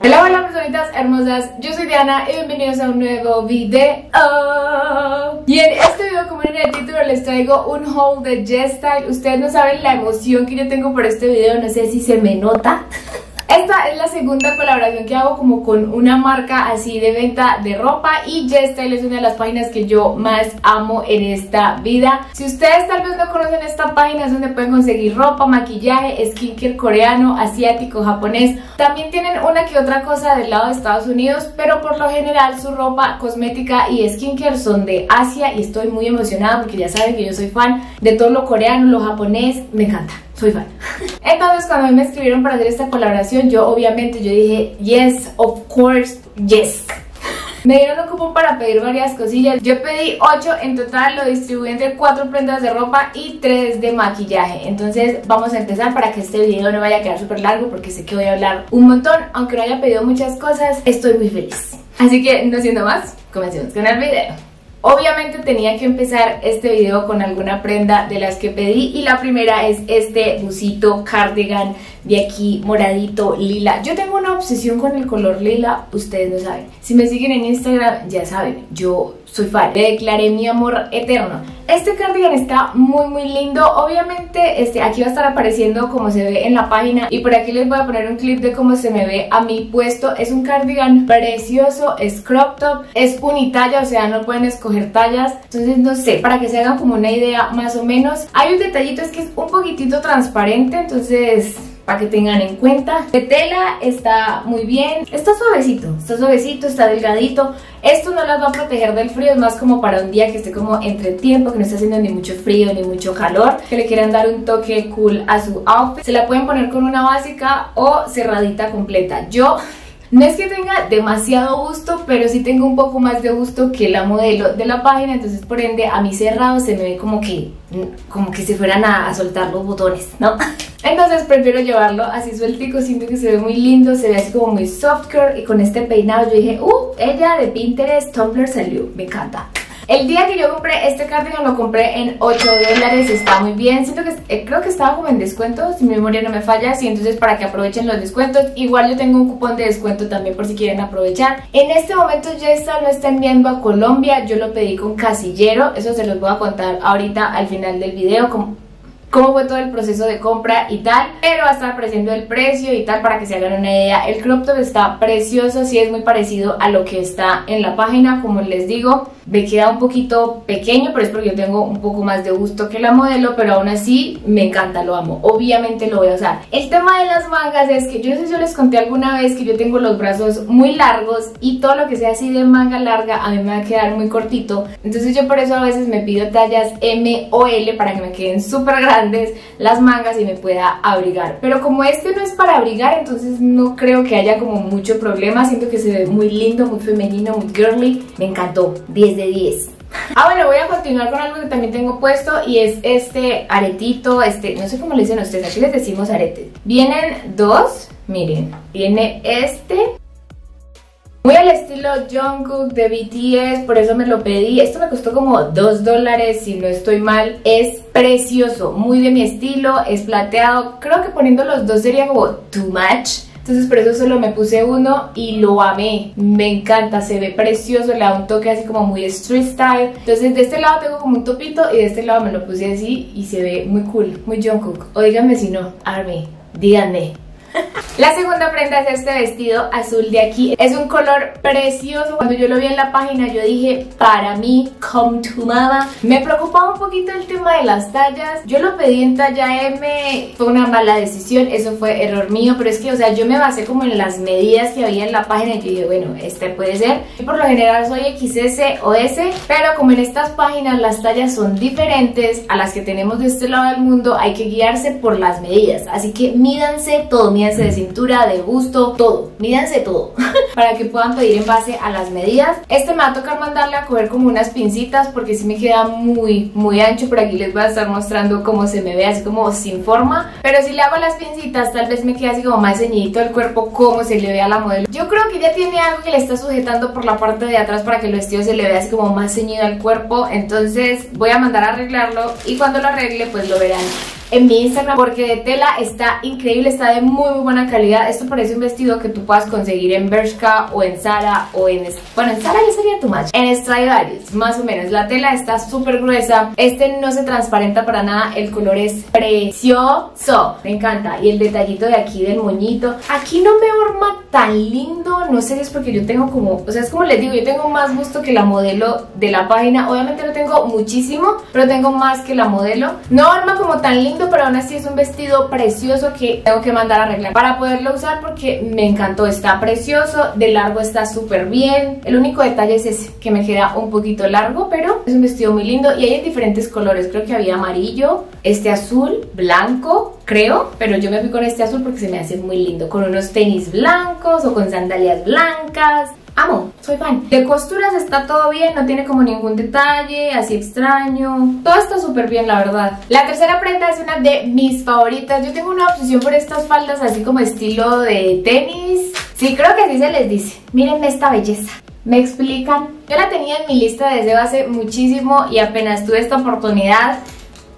Hola, hola personitas hermosas, yo soy Diana y bienvenidos a un nuevo video. Y en este video, como en el título, les traigo un haul de J-Style Ustedes no saben la emoción que yo tengo por este video, no sé si se me nota esta es la segunda colaboración que hago como con una marca así de venta de ropa y J-Style es una de las páginas que yo más amo en esta vida. Si ustedes tal vez no conocen esta página es donde pueden conseguir ropa, maquillaje, skincare coreano, asiático, japonés. También tienen una que otra cosa del lado de Estados Unidos, pero por lo general su ropa, cosmética y skincare son de Asia y estoy muy emocionada porque ya saben que yo soy fan de todo lo coreano, lo japonés, me encanta soy fan. Entonces cuando me escribieron para hacer esta colaboración, yo obviamente yo dije, yes, of course, yes. Me dieron un cupón para pedir varias cosillas. Yo pedí 8 en total, lo distribuí entre 4 prendas de ropa y 3 de maquillaje. Entonces vamos a empezar para que este video no vaya a quedar súper largo porque sé que voy a hablar un montón. Aunque no haya pedido muchas cosas, estoy muy feliz. Así que no siendo más, comencemos con el video. Obviamente tenía que empezar este video con alguna prenda de las que pedí y la primera es este busito cardigan de aquí moradito lila. Yo tengo una obsesión con el color lila, ustedes no saben. Si me siguen en Instagram ya saben, yo soy fan. Le declaré mi amor eterno. Este cardigan está muy muy lindo. Obviamente este, aquí va a estar apareciendo como se ve en la página. Y por aquí les voy a poner un clip de cómo se me ve a mi puesto. Es un cardigan precioso, es crop top, es unitalla, o sea, no pueden escoger tallas. Entonces no sé, para que se hagan como una idea más o menos. Hay un detallito, es que es un poquitito transparente, entonces para que tengan en cuenta. De tela está muy bien, está suavecito, está suavecito, está delgadito. Esto no las va a proteger del frío, es más como para un día que esté como entre tiempo, que no esté haciendo ni mucho frío ni mucho calor, que le quieran dar un toque cool a su outfit. Se la pueden poner con una básica o cerradita completa. Yo no es que tenga demasiado gusto, pero sí tengo un poco más de gusto que la modelo de la página, entonces por ende a mí cerrado se me ve como que, como que se fueran a, soltar los botones, ¿no? Entonces prefiero llevarlo así sueltico, siento que se ve muy lindo, se ve así como muy soft curl y con este peinado yo dije, uh, ella de Pinterest Tumblr salió, me encanta. El día que yo compré este cardigan lo compré en 8 dólares, está muy bien. Siento que eh, creo que estaba como en descuento, si mi memoria no me falla, así entonces para que aprovechen los descuentos. Igual yo tengo un cupón de descuento también por si quieren aprovechar. En este momento ya está, lo está enviando a Colombia, yo lo pedí con casillero, eso se los voy a contar ahorita al final del video, como cómo fue todo el proceso de compra y tal, pero va a estar apareciendo el precio y tal para que se hagan una idea. El crop top está precioso, sí es muy parecido a lo que está en la página, como les digo, me queda un poquito pequeño, pero es porque yo tengo un poco más de gusto que la modelo, pero aún así me encanta, lo amo, obviamente lo voy a usar. El tema de las mangas es que yo no sé si yo les conté alguna vez que yo tengo los brazos muy largos y todo lo que sea así de manga larga a mí me va a quedar muy cortito, entonces yo por eso a veces me pido tallas M o L para que me queden súper grandes las mangas y me pueda abrigar. Pero como este no es para abrigar, entonces no creo que haya como mucho problema. Siento que se ve muy lindo, muy femenino, muy girly. Me encantó. 10 de 10. Ah, bueno, voy a continuar con algo que también tengo puesto y es este aretito, este, no sé cómo le dicen ustedes, aquí les decimos arete. Vienen dos, miren, viene este muy al estilo Jungkook de BTS, por eso me lo pedí. Esto me costó como 2 dólares, si no estoy mal. Es precioso, muy de mi estilo, es plateado. Creo que poniendo los dos sería como too much. Entonces por eso solo me puse uno y lo amé. Me encanta, se ve precioso, le da un toque así como muy street style. Entonces de este lado tengo como un topito y de este lado me lo puse así y se ve muy cool, muy Jungkook. O díganme si no, Army, díganme. La segunda prenda es este vestido azul de aquí. Es un color precioso. Cuando yo lo vi en la página yo dije, para mí, come to mama. Me preocupaba un poquito el tema de las tallas. Yo lo pedí en talla M. Fue una mala decisión. Eso fue error mío. Pero es que, o sea, yo me basé como en las medidas que había en la página. Y yo dije, bueno, este puede ser. Y por lo general soy XS o S. Pero como en estas páginas las tallas son diferentes a las que tenemos de este lado del mundo, hay que guiarse por las medidas. Así que mídanse todo, mídanse de cintura, de gusto, todo. Mídanse todo para que puedan pedir en base a las medidas. Este me va a tocar mandarle a coger como unas pincitas porque si me queda muy, muy ancho. Por aquí les voy a estar mostrando cómo se me ve así como sin forma. Pero si le hago las pincitas tal vez me quede así como más ceñidito el cuerpo como se le ve a la modelo. Yo creo que ya tiene algo que le está sujetando por la parte de atrás para que el vestido se le vea así como más ceñido al cuerpo. Entonces voy a mandar a arreglarlo y cuando lo arregle pues lo verán en mi Instagram porque de tela está increíble, está de muy muy buena calidad. Esto parece un vestido que tú puedas conseguir en Bershka o en Zara o en... Bueno, en Zara ya sería tu match. En Stradivarius, más o menos. La tela está súper gruesa. Este no se transparenta para nada. El color es precioso. Me encanta. Y el detallito de aquí del moñito. Aquí no me horma tan lindo. No sé si es porque yo tengo como... O sea, es como les digo, yo tengo más gusto que la modelo de la página. Obviamente no tengo muchísimo, pero tengo más que la modelo. No horma como tan lindo, pero aún así es un vestido precioso que tengo que mandar a arreglar para poderlo usar porque me encantó. Está precioso. De largo está súper bien. El único detalle es ese, que me queda un poquito largo, pero es un vestido muy lindo. Y hay en diferentes colores. Creo que había amarillo, este azul, blanco, creo. Pero yo me fui con este azul porque se me hace muy lindo. Con unos tenis blancos o con sandalias blancas. Amo, soy fan. De costuras está todo bien, no tiene como ningún detalle, así extraño. Todo está súper bien, la verdad. La tercera prenda es una de mis favoritas. Yo tengo una obsesión por estas faldas así como estilo de tenis. Sí, creo que así se les dice. Mírenme esta belleza. ¿Me explican? Yo la tenía en mi lista desde hace muchísimo y apenas tuve esta oportunidad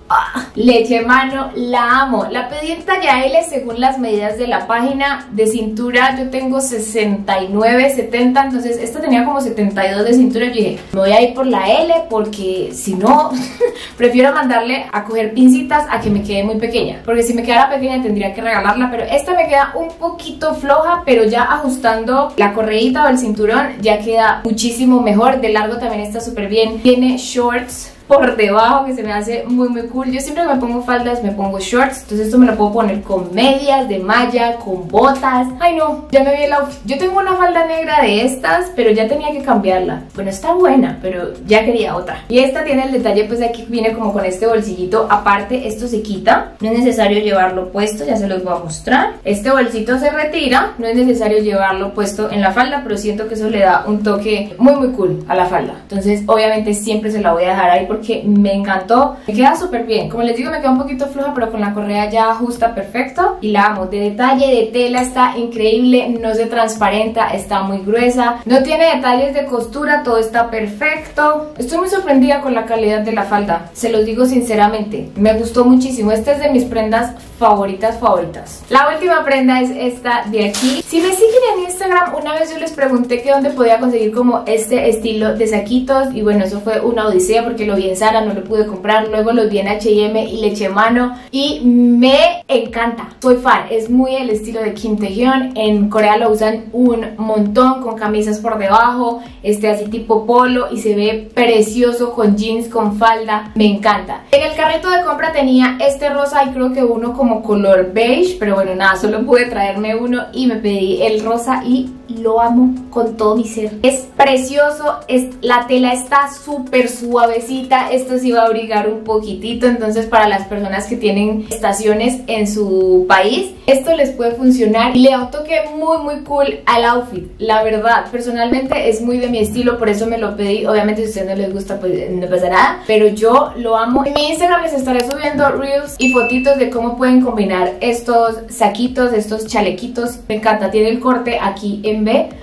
Ah, leche mano, la amo. La pedí en talla L según las medidas de la página. De cintura yo tengo 69, 70, entonces esta tenía como 72 de cintura. Yo dije, me voy a ir por la L porque si no, prefiero mandarle a coger pincitas a que me quede muy pequeña. Porque si me quedara pequeña tendría que regalarla, pero esta me queda un poquito floja, pero ya ajustando la correíta o el cinturón ya queda muchísimo mejor. De largo también está súper bien. Tiene shorts por debajo que se me hace muy muy cool. Yo siempre me pongo faldas, me pongo shorts, entonces esto me lo puedo poner con medias de malla, con botas. Ay no, ya me vi el outfit. Yo tengo una falda negra de estas, pero ya tenía que cambiarla. Bueno, está buena, pero ya quería otra. Y esta tiene el detalle pues de aquí viene como con este bolsillito. Aparte, esto se quita, no es necesario llevarlo puesto, ya se los voy a mostrar. Este bolsito se retira, no es necesario llevarlo puesto en la falda, pero siento que eso le da un toque muy muy cool a la falda. Entonces, obviamente siempre se la voy a dejar ahí me encantó. Me queda súper bien. Como les digo, me queda un poquito floja, pero con la correa ya ajusta perfecto. Y la amo. De detalle, de tela, está increíble. No se transparenta, está muy gruesa. No tiene detalles de costura, todo está perfecto. Estoy muy sorprendida con la calidad de la falda. Se los digo sinceramente. Me gustó muchísimo. Esta es de mis prendas favoritas, favoritas. La última prenda es esta de aquí. Si me siguen en Instagram, una vez yo les pregunté que dónde podía conseguir como este estilo de saquitos. Y bueno, eso fue una odisea porque lo vi en Zara, no lo pude comprar. Luego los vi en H&M y le eché mano. Y me encanta. Soy fan. Es muy el estilo de Kim Taehyun. En Corea lo usan un montón con camisas por debajo. Este así tipo polo. Y se ve precioso con jeans, con falda. Me encanta. En el carrito de compra tenía este rosa y creo que uno como como color beige, pero bueno, nada, solo pude traerme uno y me pedí el rosa y lo amo con todo mi ser. Es precioso, es, la tela está súper suavecita, esto sí va a abrigar un poquitito, entonces para las personas que tienen estaciones en su país, esto les puede funcionar le da un toque muy muy cool al outfit, la verdad, personalmente es muy de mi estilo, por eso me lo pedí, obviamente si a ustedes no les gusta pues no pasa nada, pero yo lo amo. En mi Instagram les estaré subiendo reels y fotitos de cómo pueden combinar estos saquitos, estos chalequitos, me encanta, tiene el corte aquí en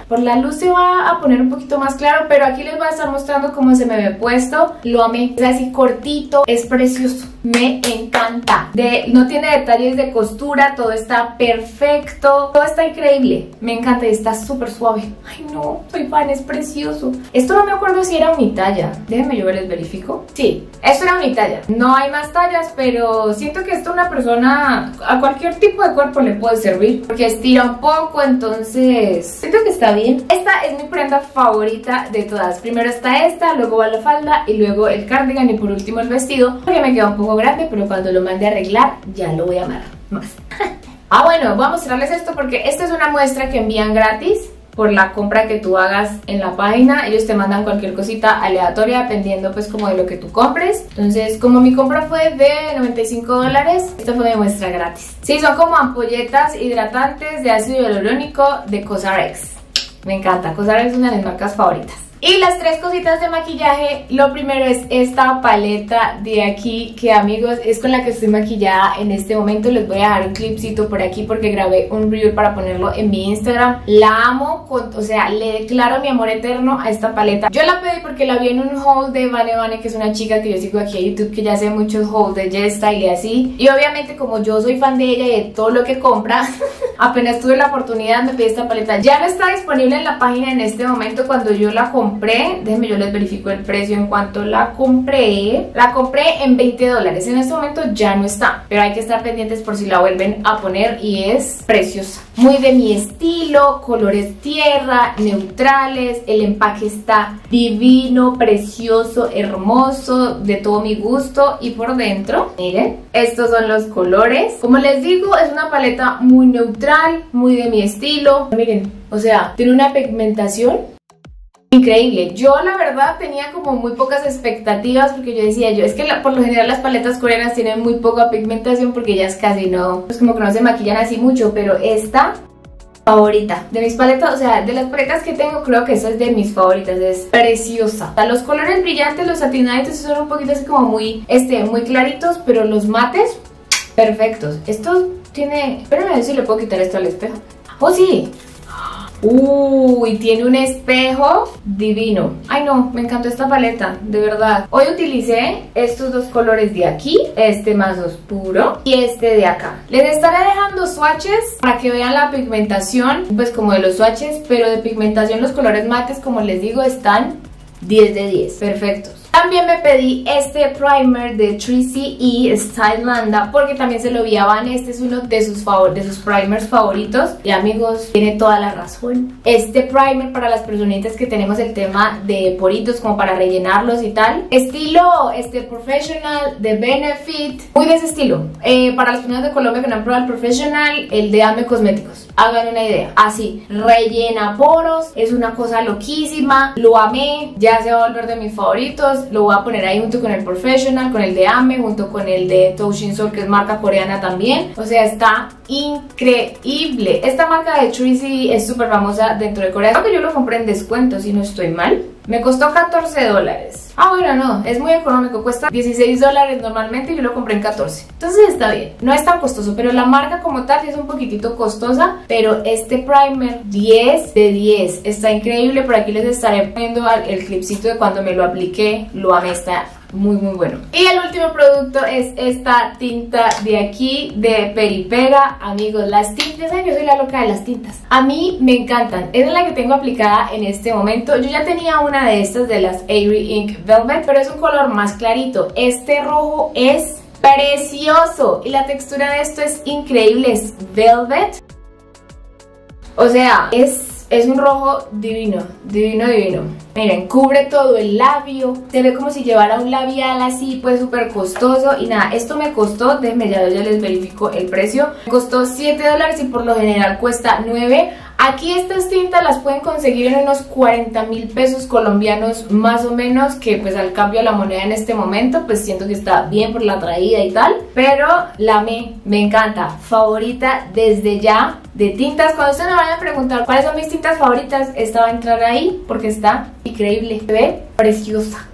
Por la luz se va a poner un poquito más claro, pero aquí les voy a estar mostrando cómo se me ve puesto, lo amé, es así cortito, es precioso, me encanta, de, no tiene detalles de costura, todo está perfecto, todo está increíble, me encanta y está súper suave, ay no, soy fan, es precioso, esto no me acuerdo si era unitalla, déjenme yo les verifico, sí, esto era unitalla, no hay más tallas, pero siento que esto una persona, a cualquier tipo de cuerpo le puede servir, porque estira un poco, entonces, siento que está bien, esta es mi prenda favorita de todas, primero está esta, luego va la falda y luego el cardigan y por último el vestido, porque me queda un poco grande, pero cuando lo mande a arreglar ya lo voy a amar más. ah, bueno, voy a mostrarles esto porque esta es una muestra que envían gratis por la compra que tú hagas en la página. Ellos te mandan cualquier cosita aleatoria dependiendo pues como de lo que tú compres. Entonces como mi compra fue de 95 dólares, esta fue mi muestra gratis. Sí, son como ampolletas hidratantes de ácido hialurónico de Cosrx. Me encanta, Cosrx es una de mis marcas favoritas. Y las tres cositas de maquillaje, lo primero es esta paleta de aquí, que amigos, es con la que estoy maquillada en este momento. Les voy a dejar un clipcito por aquí porque grabé un reel para ponerlo en mi Instagram. La amo, o sea, le declaro mi amor eterno a esta paleta. Yo la pedí porque la vi en un haul de Vane Vane, que es una chica que yo sigo aquí a YouTube, que ya hace muchos hauls de Style y así. Y obviamente como yo soy fan de ella y de todo lo que compra, apenas tuve la oportunidad me pedí esta paleta. Ya no está disponible en la página en este momento cuando yo la compré. Déjenme yo les verifico el precio en cuanto la compré. La compré en 20 dólares. En este momento ya no está, pero hay que estar pendientes por si la vuelven a poner y es preciosa. Muy de mi estilo, colores tierra, neutrales, el empaque está divino, precioso, hermoso, de todo mi gusto y por dentro, miren, estos son los colores. Como les digo, es una paleta muy neutral, muy de mi estilo. Miren, o sea, tiene una pigmentación Increíble, yo la verdad tenía como muy pocas expectativas porque yo decía yo, es que por lo general las paletas coreanas tienen muy poca pigmentación porque ellas casi no, es como que no se maquillan así mucho, pero esta favorita de mis paletas, o sea, de las paletas que tengo creo que esa es de mis favoritas, es preciosa. los colores brillantes, los satinaditos son un poquito así como muy, este, muy claritos, pero los mates, perfectos. Esto tiene, espérame a ver si le puedo quitar esto al espejo. Oh sí, Uy, tiene un espejo divino. Ay no, me encantó esta paleta, de verdad. Hoy utilicé estos dos colores de aquí, este más oscuro y este de acá. Les estaré dejando swatches para que vean la pigmentación, pues como de los swatches, pero de pigmentación los colores mates, como les digo, están 10 de 10, perfectos. También me pedí este primer de 3CE Stylelanda porque también se lo vi a Van. Este es uno de sus, favor de sus primers favoritos. Y amigos, tiene toda la razón. Este primer para las personitas que tenemos el tema de poritos como para rellenarlos y tal. Estilo este professional de Benefit. Muy de ese estilo. Eh, para las personas de Colombia que no han probado el professional, el de Ame Cosméticos. Hagan una idea. Así, rellena poros. Es una cosa loquísima. Lo amé. Ya se va a volver de mis favoritos lo voy a poner ahí junto con el Professional, con el de Ame, junto con el de Toshin Sol, que es marca coreana también. O sea, está increíble. Esta marca de Tracy es súper famosa dentro de Corea. Creo que yo lo compré en descuento, si no estoy mal. Me costó 14 dólares. Ah, bueno, no, es muy económico, cuesta 16 dólares normalmente y yo lo compré en 14. Entonces está bien, no es tan costoso, pero la marca como tal es un poquitito costosa, pero este primer 10 de 10, está increíble, por aquí les estaré poniendo el clipcito de cuando me lo apliqué, lo amé, está muy muy bueno. Y el último producto es esta tinta de aquí de Peripera amigos las tintas, yo soy la loca de las tintas. A mí me encantan, es la que tengo aplicada en este momento. Yo ya tenía una de estas de las Avery Ink Velvet pero es un color más clarito. Este rojo es precioso y la textura de esto es increíble, es velvet. O sea, es es un rojo divino, divino, divino. Miren, cubre todo el labio. Se ve como si llevara un labial así, pues súper costoso. Y nada, esto me costó, déjenme ya, ya les verifico el precio. Me costó 7 dólares y por lo general cuesta 9. Aquí estas tintas las pueden conseguir en unos 40 mil pesos colombianos más o menos, que pues al cambio de la moneda en este momento, pues siento que está bien por la traída y tal. Pero la me, me encanta, favorita desde ya de tintas. Cuando ustedes me vayan a preguntar cuáles son mis tintas favoritas, esta va a entrar ahí porque está increíble, se ve preciosa.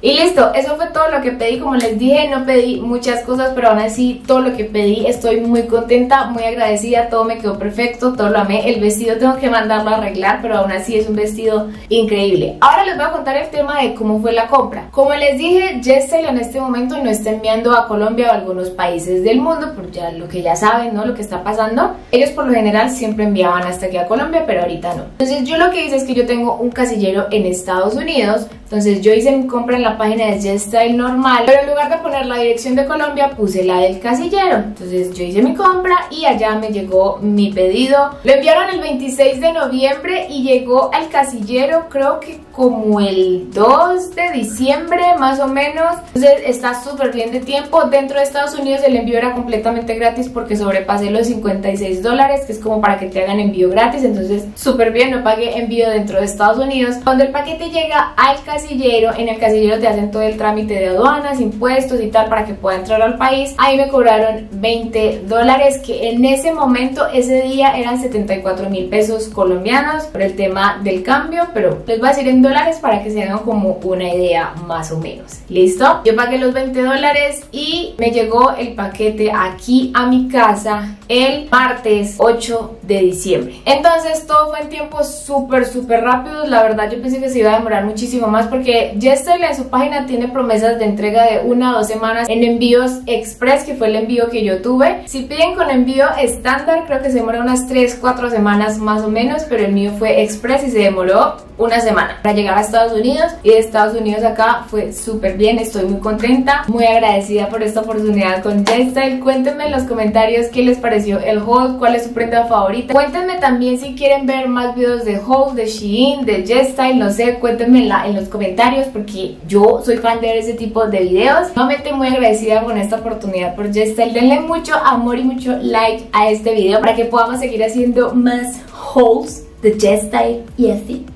Y listo, eso fue todo lo que pedí, como les dije, no pedí muchas cosas, pero aún así todo lo que pedí estoy muy contenta, muy agradecida, todo me quedó perfecto, todo lo amé, el vestido tengo que mandarlo a arreglar, pero aún así es un vestido increíble. Ahora les voy a contar el tema de cómo fue la compra. Como les dije, Jessel en este momento no está enviando a Colombia o a algunos países del mundo, por ya lo que ya saben, ¿no? Lo que está pasando. Ellos por lo general siempre enviaban hasta aquí a Colombia, pero ahorita no. Entonces yo lo que hice es que yo tengo un casillero en Estados Unidos, entonces yo hice mi compra en la página de Style normal, pero en lugar de poner la dirección de Colombia puse la del casillero. Entonces yo hice mi compra y allá me llegó mi pedido. Lo enviaron el 26 de noviembre y llegó al casillero creo que como el 2 de diciembre más o menos. Entonces está súper bien de tiempo. Dentro de Estados Unidos el envío era completamente gratis porque sobrepasé los 56 dólares, que es como para que te hagan envío gratis. Entonces súper bien, no pagué envío dentro de Estados Unidos. Cuando el paquete llega al casillero, en el casillero te hacen todo el trámite de aduanas, impuestos y tal para que pueda entrar al país. Ahí me cobraron 20 dólares, que en ese momento, ese día eran 74 mil pesos colombianos por el tema del cambio, pero les voy a decir en dólares para que se hagan como una idea más o menos. ¿Listo? Yo pagué los 20 dólares y me llegó el paquete aquí a mi casa el martes 8 de diciembre. Entonces todo fue en tiempos súper, súper rápidos. La verdad yo pensé que se iba a demorar muchísimo más porque Jestel su página tiene promesas de entrega de una o dos semanas en envíos express, que fue el envío que yo tuve. Si piden con envío estándar, creo que se demora unas 3, 4 semanas más o menos, pero el mío fue express y se demoró una semana para llegar a Estados Unidos y de Estados Unidos acá fue súper bien, estoy muy contenta, muy agradecida por esta oportunidad con Jestyle. Cuéntenme en los comentarios qué les pareció el haul, cuál es su prenda favorita. Cuéntenme también si quieren ver más videos de haul, de Shein, de Jestyle, no sé, cuéntenme en, en los comentarios porque yo soy fan de ver ese tipo de videos. Nuevamente muy agradecida con esta oportunidad por Jestyle. Denle mucho amor y mucho like a este video para que podamos seguir haciendo más hauls de Jestyle y así.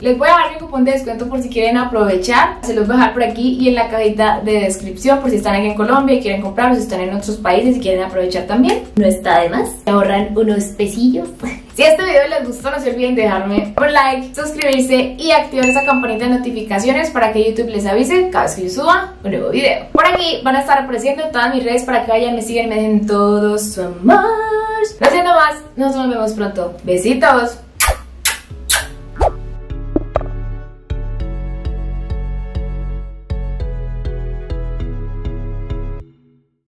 Les voy a dar mi cupón de descuento por si quieren aprovechar. Se los voy a dejar por aquí y en la cajita de descripción por si están aquí en Colombia y quieren comprar o si están en otros países y quieren aprovechar también. No está de más. Se ahorran unos pesillos. Si este video les gustó, no se olviden de dejarme un like, suscribirse y activar esa campanita de notificaciones para que YouTube les avise cada vez que yo suba un nuevo video. Por aquí van a estar apareciendo todas mis redes para que vayan, me sigan, me den todo su amor. No siendo más, nos vemos pronto. Besitos.